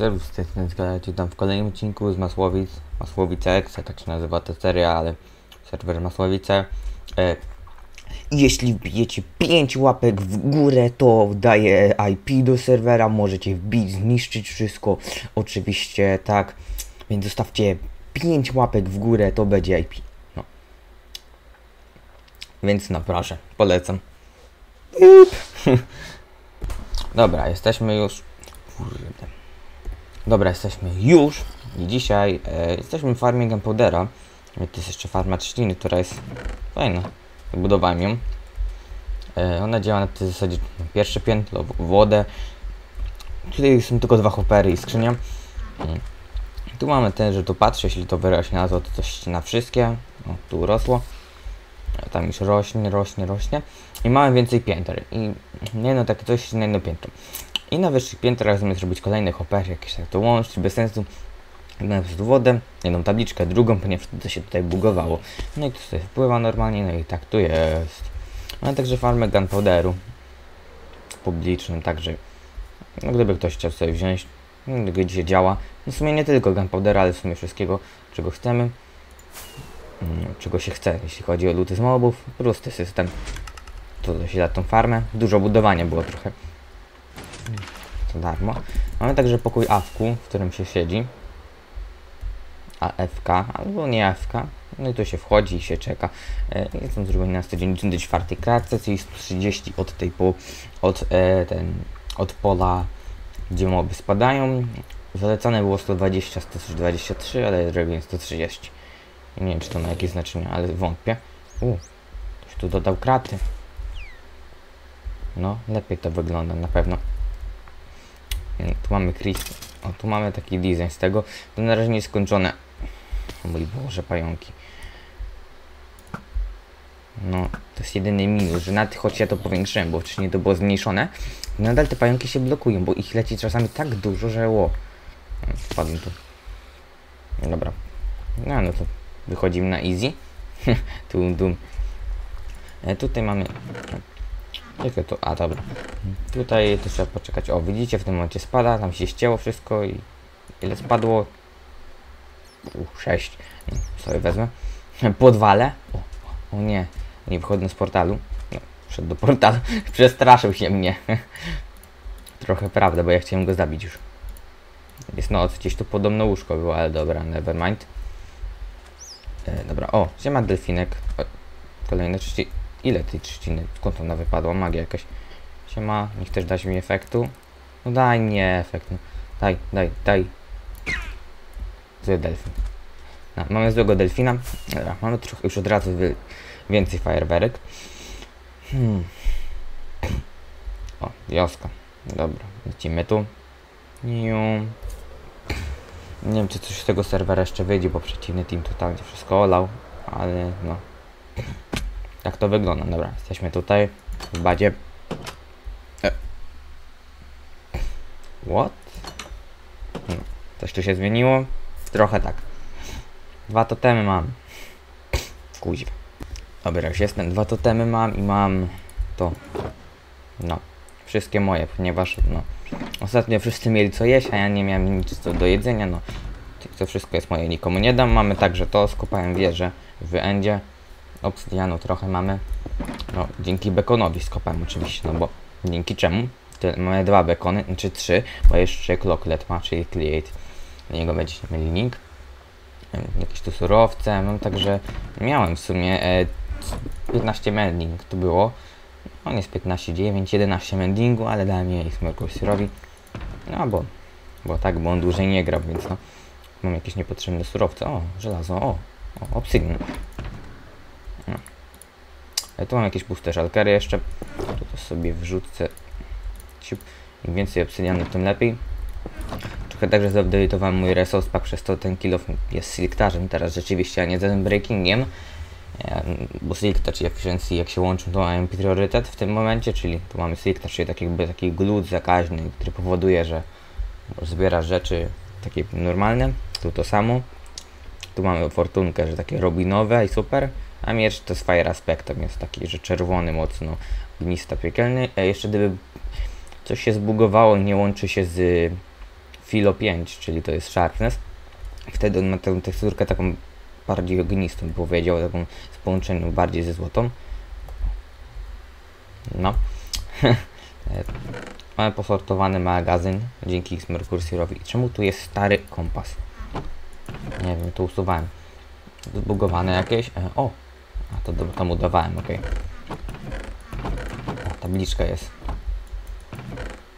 Zerwus strony zgadacie tam w kolejnym odcinku z Masłowic, Masłowice X, tak się nazywa ta seria, ale serwer Masłowice. E, jeśli wbijecie 5 łapek w górę, to daję IP do serwera, możecie wbić, zniszczyć wszystko, oczywiście tak, więc zostawcie 5 łapek w górę, to będzie IP. No. Więc no polecam. Dobra, jesteśmy już. Kurde. Dobra, jesteśmy już i dzisiaj e, jesteśmy w farmie Gunpowdera. To jest jeszcze farma trzciny, która jest fajna. Wybudowałem ją. E, ona działa na tej zasadzie pierwsze piętro, wodę. Tutaj są tylko dwa hopery i skrzynia. Mm. Tu mamy ten, że tu patrzę, jeśli to wyraźnie nazwa, to coś na wszystkie. O, tu urosło. E, Tam już rośnie, rośnie, rośnie. I mamy więcej pięter. I nie no, takie coś na jedno piętro. I na wyższych piętrach zamiast robić kolejne hopery, jakieś tak to łączyć, bez sensu. Na prostu wodę, jedną tabliczkę, drugą, ponieważ to się tutaj bugowało. No i to sobie wpływa normalnie, no i tak tu jest. Mamy także farmę gunpowderu publiczną, także no gdyby ktoś chciał sobie wziąć, no, gdzie działa. No w sumie nie tylko gunpowdera, ale w sumie wszystkiego, czego chcemy. Mm, Czego się chce, jeśli chodzi o luty z mobów. Prosty system. To się da tą farmę. Dużo budowania było trochę za darmo. Mamy także pokój AFK, w którym się siedzi. AFK, albo nie AFK. No i tu się wchodzi i się czeka. E, Jest on zrobiony na 194 kratce, czyli 130 od tej po, od, e, ten, od pola, gdzie moby spadają. Zalecane było 120, 123, ale zrobiłem 130. Nie wiem, czy to ma jakieś znaczenie, ale wątpię. U, ktoś tu dodał kraty. No, lepiej to wygląda na pewno. Tu mamy Chris. O, tu mamy taki design z tego. To na razie nie jest skończone. O mój Boże, pająki. No, to jest jedyny minus, że nawet choć ja to powiększyłem, bo wcześniej to było zmniejszone, nadal te pająki się blokują, bo ich leci czasami tak dużo, że ło. No, Wpadłem tu. Dobra. No, no to wychodzimy na easy. tu, tu. E, tutaj mamy... Jakie to? A, dobra. Tutaj to trzeba poczekać. O, widzicie, w tym momencie spada, tam się ścięło wszystko i ile spadło? U, 6. Sobie wezmę. Podwale. O, o nie, nie wychodzę z portalu. No, wszedł do portalu. Przestraszył się mnie. Trochę prawda, bo ja chciałem go zabić już. Jest noc, gdzieś tu podobno łóżko było, ale dobra, nevermind. E, dobra, o, ma delfinek. O, kolejne trzci... Ile tej trzciny? Skąd ona wypadła? Magia jakaś. Siema, nie chcesz dać mi efektu? No daj nie efekt, no. Daj, daj, daj. Zły delfin. No, mamy złego delfina. Dobra, mamy trochę już od razu więcej fajerwerek. Hmm. O, wioska. Dobra, lecimy tu. Niu. Nie wiem, czy coś z tego serwera jeszcze wyjdzie, bo przeciwny team totalnie wszystko olał, ale no. Tak to wygląda. Dobra, jesteśmy tutaj w bazie. E. What? Hmm. Coś tu się zmieniło? Trochę tak. Dwa totemy mam. Kuźwa. Dobra, już jestem. Dwa totemy mam i mam to. No. Wszystkie moje, ponieważ no. Ostatnio wszyscy mieli co jeść, a ja nie miałem nic co do jedzenia, no. To wszystko jest moje, nikomu nie dam. Mamy także to, skopałem wieżę w endzie. Obsydianu trochę mamy. No, dzięki bekonowi skopałem oczywiście, no bo dzięki czemu? Te, mamy dwa bekony, czy trzy, bo jeszcze Clocklet ma, czyli Create. Do niego będziecie mieli link. Jakieś tu surowce, mam także, miałem w sumie e, 15 mending to było. On jest 15, 9, 11 mendingu, ale dałem jej Smerkursirowi. No bo, bo tak, bo on dłużej nie grał, więc no. Mam jakieś niepotrzebne surowce. O, żelazo, o, o. E, tu mam jakieś puste szalkery jeszcze. Tu to sobie wrzucę. Im więcej obsydianu, tym lepiej. trochę także zupdate'owałem mój resource pack, przez to ten kill jest selectarzem teraz rzeczywiście, a nie ten breakingiem. Em, Bo selectacz i efficiency jak się łączą, to mają priorytet w tym momencie, czyli tu mamy selectacz, czyli tak jakby taki glut zakaźny, który powoduje, że zbiera rzeczy takie normalne, tu to samo. Tu mamy fortunkę, że takie robinowe i super, a miecz to z fire aspektem jest taki, że czerwony mocno, ognista piekielny. E, jeszcze gdyby coś się zbugowało i nie łączy się z Filo 5, czyli to jest Sharpness, wtedy on ma tę teksturkę taką bardziej ognistą, bym powiedział, taką z połączeniem bardziej ze złotą. No. E, Mamy posortowany magazyn dzięki X-Mercursirowi. Czemu tu jest stary kompas? Nie wiem, to usuwałem. Zbugowane jakieś? E, o! A to tam udawałem, ok. O, tabliczka jest.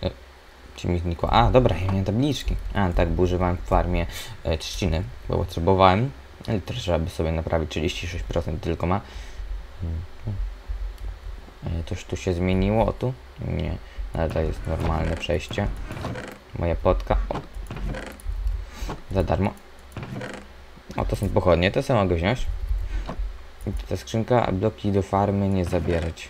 E, czy mi znikło? A, dobra, ja miałem tabliczki. A, tak, bo używałem w farmie e, trzciny, bo potrzebowałem. Ale też trzeba by sobie naprawić 36% tylko ma. E, coś tu się zmieniło tu? Nie. To jest normalne przejście. Moja potka. O. Za darmo. O, to są pochodnie, to samo mogę wziąć. Ta skrzynka, a bloki do farmy nie zabierać.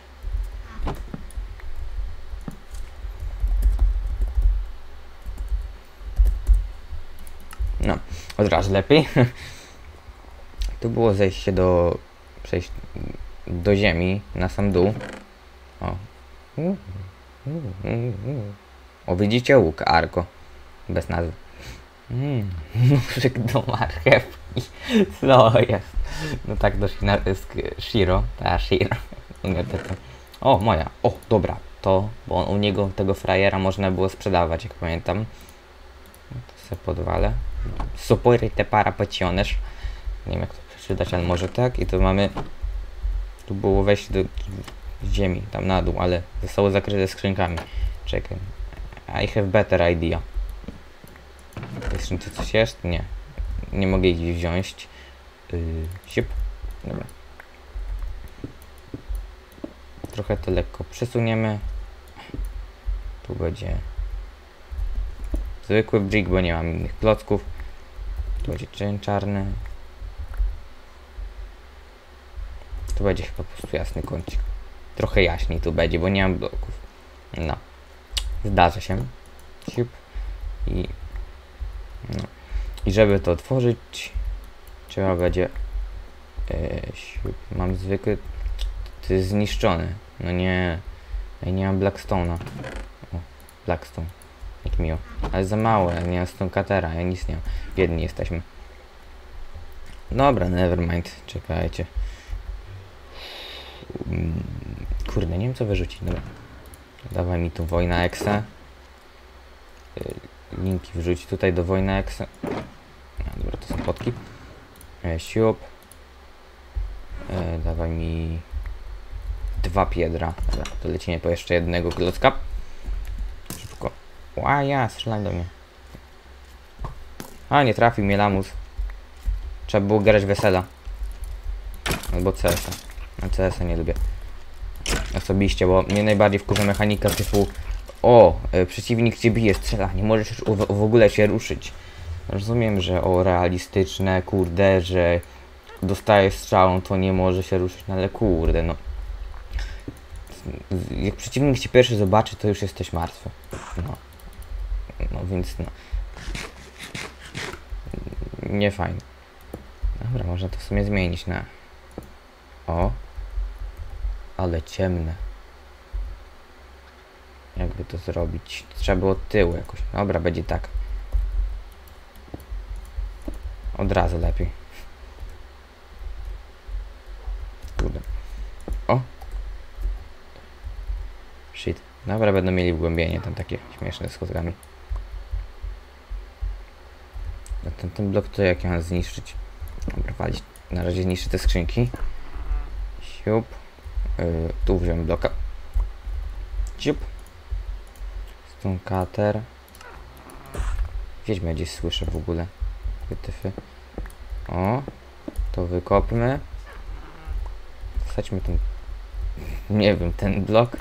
No, od razu lepiej. tu było zejście do... przejść do ziemi, na sam dół. O. O, widzicie łuk, arko. Bez nazwy. Mm, Nóżyk do marchewki. Co jest? No tak do Shina, Shiro. Ta Shiro. O, moja. O, dobra. To, bo u niego tego frajera można było sprzedawać, jak pamiętam. No To sobie podwalę. Soporite para paciones. Nie wiem jak to przeczytać, ale może tak. I to mamy... Tu było wejście do ziemi, tam na dół, ale zostało zakryte skrzynkami. Czekaj. I have better idea. Jeszcze coś jest? Nie. Nie mogę ich wziąć. Yy, siup. Dobra. Trochę to lekko przesuniemy. Tu będzie zwykły brig, bo nie mam innych klocków. Tu będzie czarny. Tu będzie chyba po prostu jasny kącik. Trochę jaśniej tu będzie, bo nie mam bloków. No. Zdarza się. Siup. I no. I żeby to otworzyć, trzeba będzie. E, mam zwykły. To jest zniszczony. No nie. Ja nie mam Blackstone'a. O, Blackstone. Jak miło. Ale za mało, ja nie mam Stonecutera, ja nic nie mam. Biedni jesteśmy. Dobra, nevermind. Czekajcie. Mm, Kurde, nie wiem co wyrzucić. Dobra. Dawaj mi tu wojna Exe. Linki wrzuć tutaj do wojny. No, dobra, to są potki. E, siup. E, dawaj mi dwa piedra. Dobra, to lecimy po jeszcze jednego klocka. Szybko. Ła, ja, strzelaj do mnie. A, nie trafił mnie lamus. Trzeba było grać wesela. Albo CS-a. A CS-a nie lubię. Osobiście, bo mnie najbardziej wkurza mechanika typu o, e, przeciwnik cię bije, strzela, nie możesz już w, ogóle się ruszyć. Rozumiem, że o realistyczne, kurde, że dostaje strzałą, to nie może się ruszyć, no ale kurde, no. Jak przeciwnik cię pierwszy zobaczy, to już jesteś martwy. No. No więc no. Nie fajnie. Dobra, można to w sumie zmienić na... O. Ale ciemne. Jakby to zrobić? Trzeba było tyłu jakoś. Dobra, będzie tak. Od razu lepiej. Kurde. O! Shit. Dobra, będą mieli wgłębienie tam takie śmieszne z kozgami. No ten, ten blok to jak ja zniszczyć? Dobra. Na razie zniszczę te skrzynki. Siup. Yy, tu wziąłem bloka. Siup. Stonekater. Wiedźmę gdzieś słyszę w ogóle. Wytyfy. O. To wykopmy. Wsadźmy ten... Nie wiem, ten blok.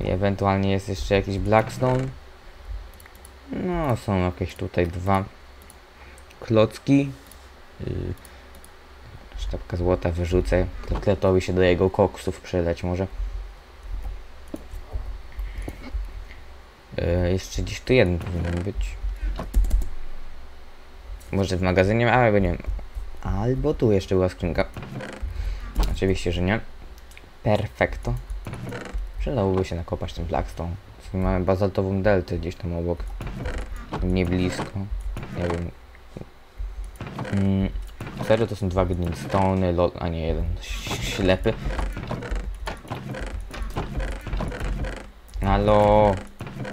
I ewentualnie jest jeszcze jakiś Blackstone. No, są jakieś tutaj dwa klocki. Yy, sztabka złota wyrzucę. Kotletowi się do jego koksów przydać może. Jeszcze gdzieś tu jeden powinien być. Może w magazynie, albo nie wiem. Albo tu jeszcze była skrzynka. Oczywiście, że nie. Perfekto. Przydałoby się nakopać ten Blackstone. Mamy bazaltową deltę gdzieś tam obok. Nie blisko. Nie wiem. Mm, serio to są dwa Greenstone, lol, a nie jeden. Ślepy. Halo.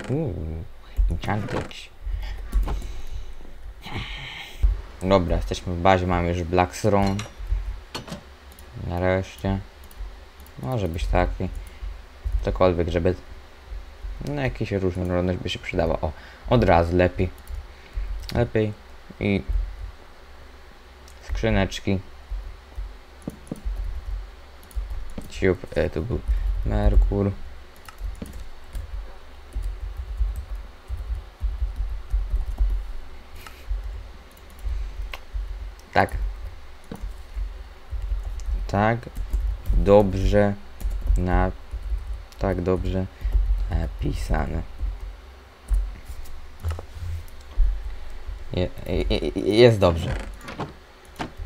Uuu, enchanted. Dobra, jesteśmy w bazie, mamy już Black Throne. Nareszcie. Może być taki. Cokolwiek, żeby... No jakieś różnorodność by się przydała. O, od razu lepiej. Lepiej. I... Skrzyneczki. Ciup, e, tu był Merkur. Tak. Tak. Dobrze na tak dobrze napisane. Je, je, jest dobrze.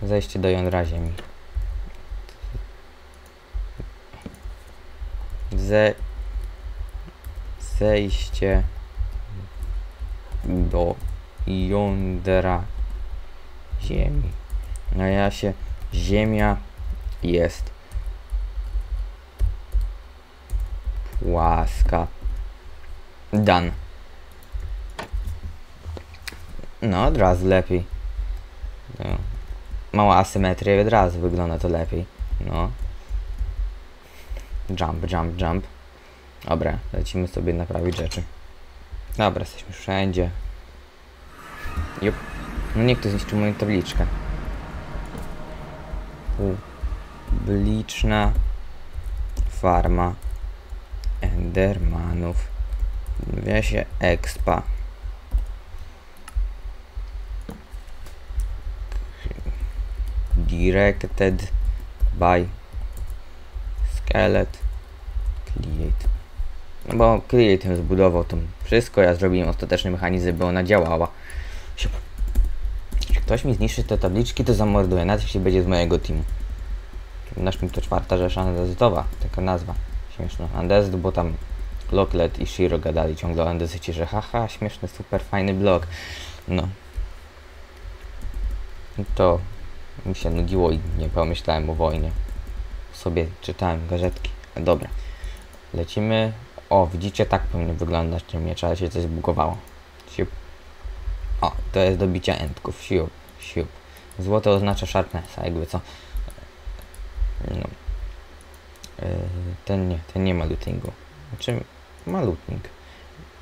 Zejście do jądra ziemi. Ze, zejście do jądra ziemi. Na jasie ziemia jest płaska. Dan. No, od razu lepiej. No. Mała asymetria, od razu wygląda to lepiej. No. Jump, jump, jump. Dobra, lecimy sobie naprawić rzeczy. Dobra, jesteśmy wszędzie. Jup. No niech ktoś zniszczył moją tabliczkę. Publiczna farma Endermanów. Nawiasie Expa. Directed by Skelet Create. No bo Create zbudował to wszystko, ja zrobiłem ostateczny mechanizm, by ona działała. Ktoś mi zniszczy te tabliczki, to zamorduje, nawet jeśli będzie z mojego teamu. Nasz mi to czwarta rzesza andezytowa, taka nazwa. Śmieszno. Andezd, bo tam Locklet i Shiro gadali ciągle o Andezycie, że haha, śmieszny, super fajny blog. No. To mi się nudziło i nie pomyślałem o wojnie. Sobie czytałem gazetki. Dobra. Lecimy. O, widzicie, tak powinien wyglądać ten miecz, ale się coś zbugowało. Siup. O, to jest do bicia endków. Siup, siup. Złoto oznacza sharpnessa, jakby co. No. Yy, ten nie, ten nie ma lootingu. Znaczy, ma looting.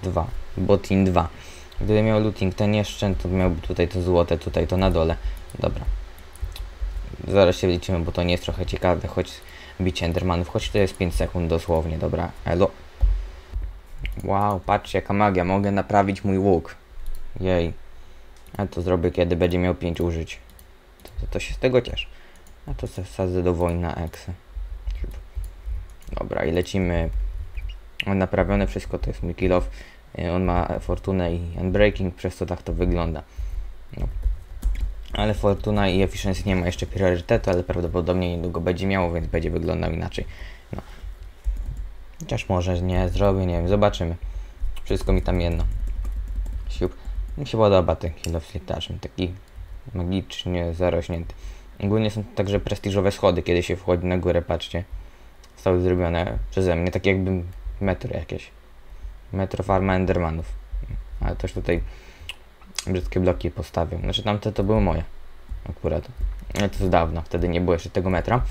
2. Botin 2. Gdyby miał looting ten jeszcze, to miałby tutaj to złote, tutaj to na dole. Dobra. Zaraz się liczymy, bo to nie jest trochę ciekawe, choć bicie Endermanów, choć to jest 5 sekund dosłownie, dobra. Elo. Wow, patrzcie jaka magia, mogę naprawić mój łuk. Jej. A to zrobię kiedy będzie miał 5 użyć. To, to się z tego cieszę. A to zasadzę do wojny na Exe. Dobra, i lecimy. On naprawione wszystko, to jest mój kill off. Y, on ma fortunę i unbreaking, przez co tak to wygląda. No. Ale fortuna i efficiency nie ma jeszcze priorytetu, ale prawdopodobnie niedługo będzie miało, więc będzie wyglądał inaczej. No. Chociaż może nie zrobię, nie wiem, zobaczymy. Wszystko mi tam jedno. Siup. Mi się podoba ten kill off taki magicznie zarośnięty. Ogólnie są także prestiżowe schody, kiedy się wchodzi na górę, patrzcie. Zostały zrobione przeze mnie, tak jakby metro jakieś. Metro farma Endermanów. Ale też tutaj brzydkie bloki postawił. Znaczy tamte to były moje. Akurat. Ale to jest dawno, wtedy nie było jeszcze tego metra.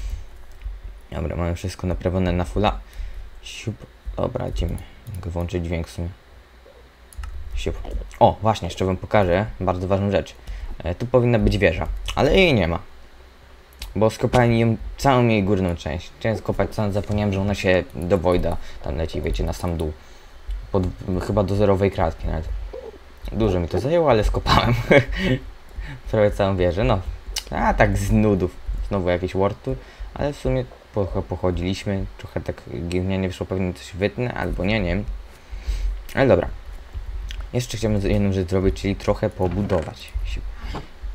Dobra, mamy wszystko naprawione na fulla. Siup. Dobra, idziemy. Włączyć dźwięk w sumie. Siup. O, właśnie, jeszcze wam pokażę bardzo ważną rzecz. E, tu powinna być wieża, ale jej nie ma. Bo skopałem ją całą jej górną część. Chciałem skopać całą, zapomniałem, że ona się do Wojda tam leci, wiecie, na sam dół. Pod, chyba do zerowej kratki nawet. Dużo mi to zajęło, ale skopałem. Prawie całą wieżę, no. A tak z nudów. Znowu jakiś World Tour, ale w sumie po, pochodziliśmy. Trochę tak gównianie wyszło pewnie coś wytnę, albo nie, nie wiem. Ale dobra. Jeszcze chciałbym jedną rzecz zrobić, czyli trochę pobudować.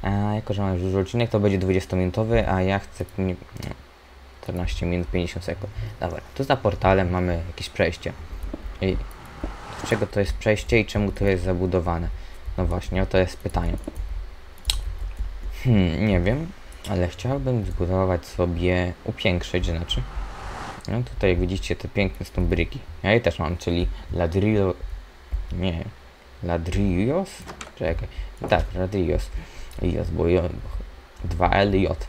A jako, że mam już dużo odcinek, to będzie 20-minutowy, a ja chcę... Nie, no, 14 minut 50 sekund. Dobra, tu za portalem mamy jakieś przejście. I z czego to jest przejście i czemu to jest zabudowane? No właśnie, o to jest pytanie. Hmm, nie wiem, ale chciałbym zbudować sobie, upiększyć, znaczy. No tutaj widzicie te piękne są bryki. Ja je też mam, czyli ladrillo... Nie. Ladrillos? Czekaj. Tak, ladrillos. Jos, bo jo, 2L i J.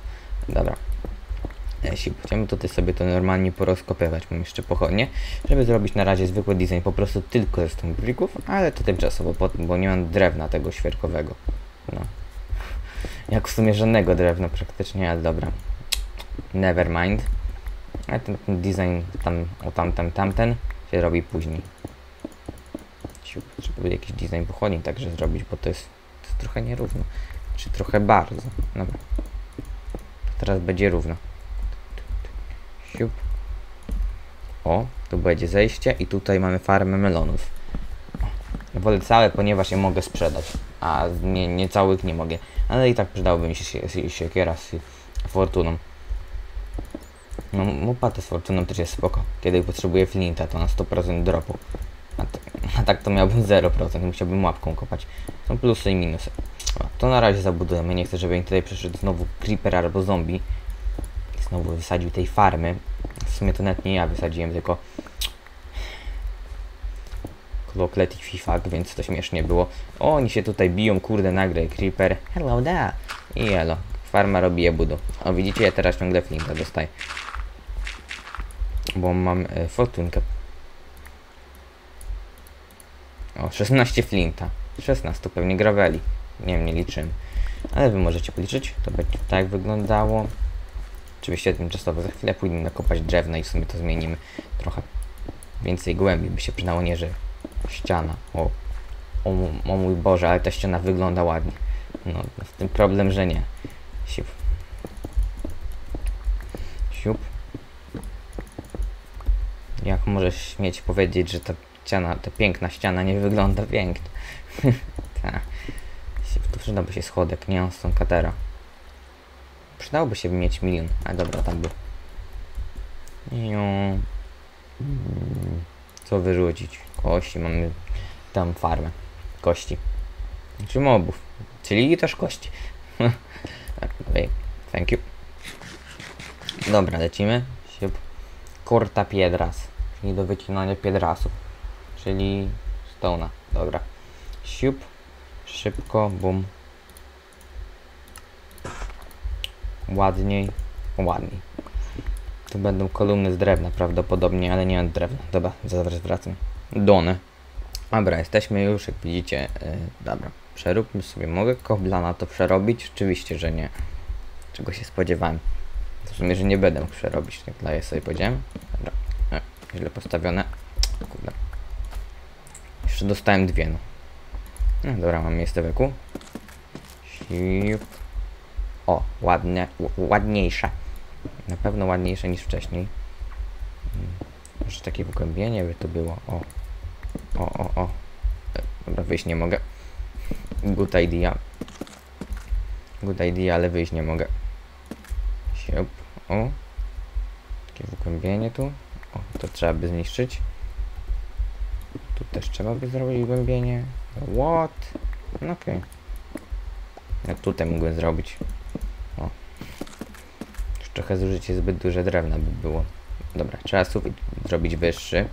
Dobra. Jeśli będziemy tutaj sobie to normalnie porozkopywać, mam jeszcze pochodnie, żeby zrobić na razie zwykły design po prostu tylko ze stone brików, ale to tymczasowo, bo nie mam drewna tego świerkowego. No. Jak w sumie żadnego drewna praktycznie, ale dobra. Never mind. A ten, ten design tam, o tamten, tamten się robi później. Trzeba jakiś design pochodni także zrobić, bo to jest, to jest trochę nierówno. Czy trochę bardzo. Dobra. Teraz będzie równo. Siup. O, tu będzie zejście i tutaj mamy farmę melonów. Ja wolę całe, ponieważ je mogę sprzedać, a nie, nie całych nie mogę. Ale i tak przydałoby mi się siekiera z fortuną. No, łopata z fortuną też jest spoko. Kiedy potrzebuję flinta, to na 100% dropu. A, a, tak to miałbym 0%, musiałbym łapką kopać. Są plusy i minusy. To na razie zabudujemy. Nie chcę, żeby mi tutaj przyszedł znowu creeper albo zombie. Znowu wysadził tej farmy. W sumie to nawet nie ja wysadziłem, tylko Kloklet i Fifak, więc to śmiesznie było. O, oni się tutaj biją, kurde, nagle creeper. Hello da. I elo. Farma robi je budu. O, widzicie, ja teraz ciągle flinta dostaję. Bo mam e, fortunkę. O, 16 flinta. 16 to pewnie graveli. Nie wiem, nie liczyłem. Ale wy możecie policzyć. To będzie tak wyglądało. Oczywiście tymczasowo za chwilę pójdę nakopać drewna i w sumie to zmienimy trochę. Więcej głębi by się przydało, nie że ściana. O, o, o mój Boże, ale ta ściana wygląda ładnie. No, w tym problem, że nie. Siup. Siup. Jak możesz śmieć powiedzieć, że ta ściana, ta piękna ściana nie wygląda pięknie? tak. Tu przydałby się schodek, nie on stąd katera. Przydałoby się mieć milion, a dobra, tam był. Co wyrzucić? Kości, mamy tam farmę. Kości. Czy mobów. Czyli też kości. okay. Thank you. Dobra, lecimy. Kurta piedras. Czyli do wycinania piedrasów. Czyli stona. Dobra. Siup. Szybko, bum. Ładniej. Ładniej. Tu będą kolumny z drewna prawdopodobnie, ale nie od drewna. Dobra, zaraz wracam. Dony. Dobra, jesteśmy już, jak widzicie. Yy, dobra, przeróbmy sobie. Mogę kobla na to przerobić? Oczywiście, że nie. Czego się spodziewałem. W sumie, że nie będę mógł przerobić. Tak dla sobie powiedziałem. Dobra, e, źle postawione. Jeszcze dostałem dwie, no. No dobra, mam miejsce weku. Siup. O, ładnie, ładniejsze. Na pewno ładniejsze niż wcześniej. Hmm, może takie wygłębienie by to było. O, o, o, o. Dobra, wyjść nie mogę. Good idea. Good idea, ale wyjść nie mogę. Siup. O. Takie wygłębienie tu. O, to trzeba by zniszczyć. Też trzeba by zrobić głębienie. What? No okej. Okay. Ja tutaj mogłem zrobić. O. Już trochę zużycie zbyt duże drewna by było. Dobra, trzeba sufit zrobić wyższy,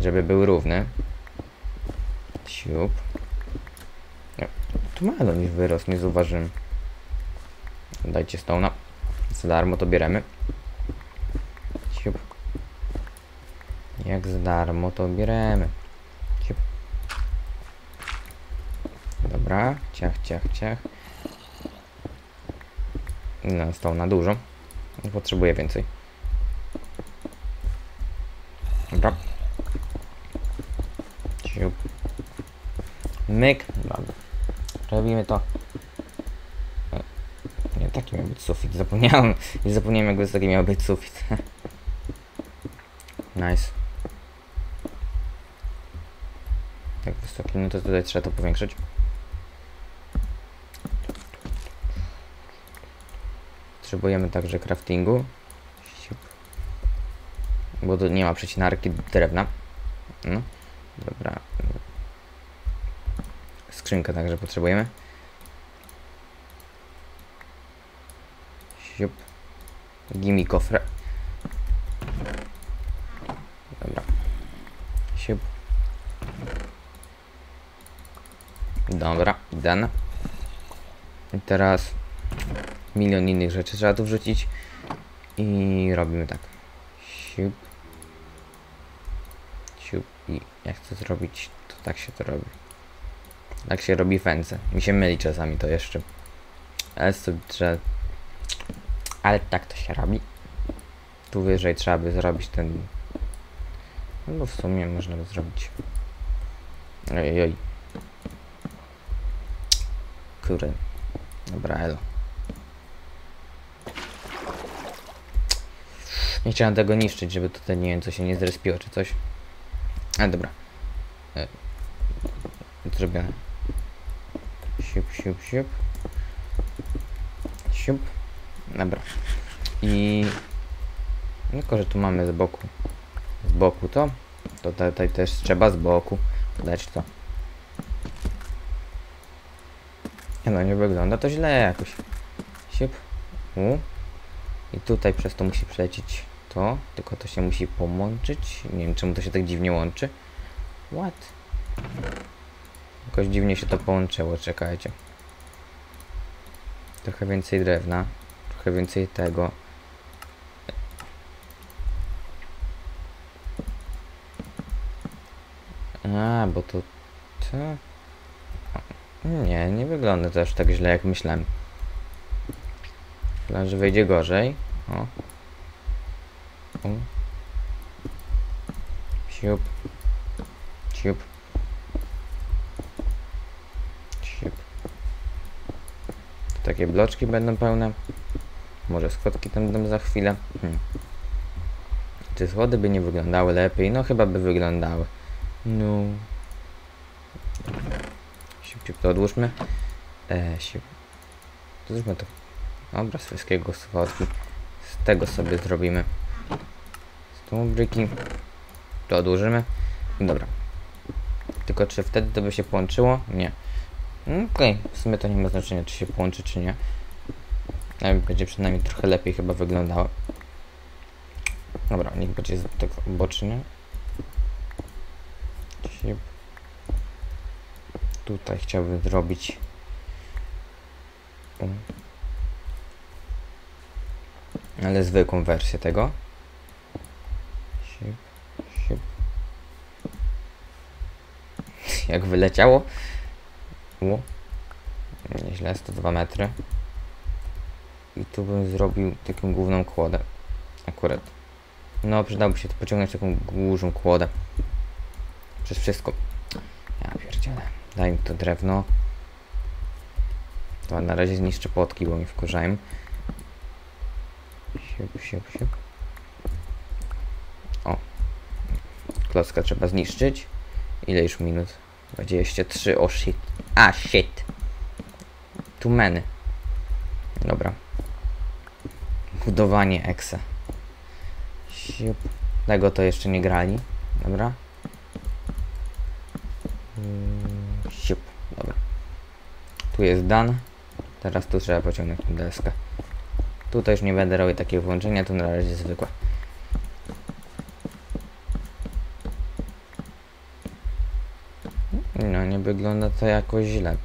żeby był równy. Siup. No, tu malo niż wyrost, nie zauważyłem. Dajcie stona. Za darmo to bieremy. Siup. Jak za darmo to bieremy. Siup. Dobra, ciach, ciach, ciach. No, stał na dużo. Potrzebuję więcej. Dobra. Siup. Myk. Dobra. robimy to. Nie, taki miał być sufit, zapomniałem. I zapomniałem jak wysoki miał być sufit. nice. Tak wysoki, no to tutaj trzeba to powiększyć. Potrzebujemy także craftingu. Bo tu nie ma przecinarki drewna. No, dobra. Skrzynkę także potrzebujemy. Siup. Gimme kofrę. Dobra. Siup. Dobra, dane. I teraz milion innych rzeczy trzeba tu wrzucić. I robimy tak. Siup. Siup. I jak chcę zrobić, to tak się to robi. Tak się robi fence. Mi się myli czasami to jeszcze. Ale to, że... Ale tak to się robi. Tu wyżej trzeba by zrobić ten... No bo w sumie można by zrobić... Oj, oj. Kurde. Dobra, elo. Nie chciałem tego niszczyć, żeby tutaj nie wiem co się nie zrespiło czy coś. Ale dobra. E, zrobione. Siup, siup, siup. Siup. Dobra. I... Jako, że tu mamy z boku. Z boku to. To tutaj też trzeba z boku dać to. No, nie wygląda to źle jakoś. Siup. U. I tutaj przez to musi przelecieć to, tylko to się musi połączyć. Nie wiem czemu to się tak dziwnie łączy. What? Jakoś dziwnie się to połączyło, czekajcie. Trochę więcej drewna, trochę więcej tego. A, bo to... Co? Nie, nie wygląda to aż tak źle jak myślałem. Myślałem, że wyjdzie gorzej. O. o. Siup. Siup. Siup. Tu takie bloczki będą pełne. Może schodki tam będą za chwilę. Hmm. Czy schody by nie wyglądały lepiej? No chyba by wyglądały. No. Siup, siup, to odłóżmy. E, siup. Zróbmy to. Dobra, z wszystkiego schodki. Z tego sobie zrobimy. Z tą bryki. To odłożymy. Dobra. Tylko czy wtedy to by się połączyło? Nie. Mm, Okej, okay. w sumie to nie ma znaczenia, czy się połączy, czy nie. Będzie przynajmniej trochę lepiej chyba wyglądało. Dobra, niech będzie tak. Siup. Tutaj chciałbym zrobić. Ale zwykłą wersję tego. Siup, siup. Jak wyleciało. O. Nieźle, 102 metry. I tu bym zrobił taką główną kłodę. Akurat. No, przydałoby się pociągnąć taką dużą kłodę. Przez wszystko. Ja pierdzielę. Daj mi to drewno. To na razie zniszczę płotki, bo mi wkurzają. Siup, siup, siup. O. Klocka trzeba zniszczyć. Ile już minut? 23. O shit. A shit. Tu meny. Dobra. Budowanie exe. Siup. Tego to jeszcze nie grali. Dobra. Mm, Siup. Dobra. Tu jest dan. Teraz tu trzeba pociągnąć tę deskę. Tutaj już nie będę robił takiego włączenia, tu na razie zwykłe. No, nie wygląda to jakoś źle.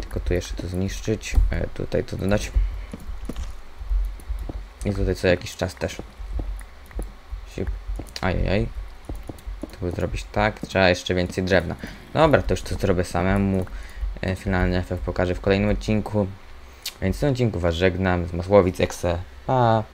Tylko tu jeszcze to zniszczyć, e, tutaj to dodać. I tutaj co jakiś czas też. Ajajaj. Tu zrobić tak, trzeba jeszcze więcej drewna. Dobra, to już to zrobię samemu. E, finalny efekt pokażę w kolejnym odcinku. Więc w tym odcinku Was żegnam z Masłowic Exe. Pa!